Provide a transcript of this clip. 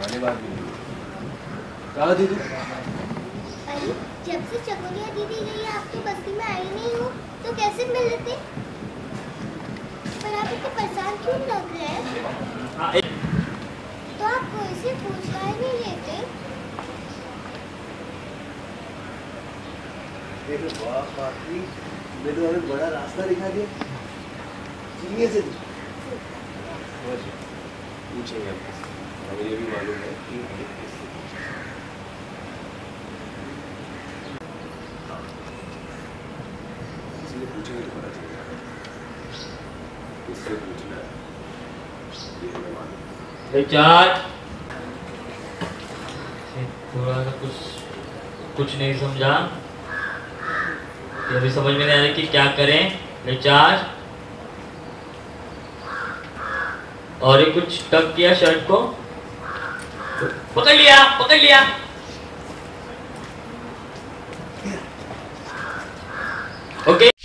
वाली बात भी नहीं। कहा थी तू? अरे जब से चकोरिया दीदी गई है आप तो बस्ती में आई नहीं हो तो कैसे मिल लेते? पर आप इतने परेशान क्यों लग रहे हैं? हाँ, तो आप कोई से पूछ ही नहीं लेते? अरे वाह पापी मैं तो हमें बड़ा रास्ता दिखा दिया। है तू समझ। पूछेंगे हम ये भी मालूम है कि हमें किससे पूछना। इसलिए पूछेंगे तो पता चलेगा किससे पूछना है ये हमें मालूम। थोड़ा सा कुछ कुछ नहीं समझा ये भी समझ में नहीं आ रही कि क्या करें रिचार्ज और ये कुछ टक किया शर्ट को। पकड़ लिया पकड़ लिया। ओके।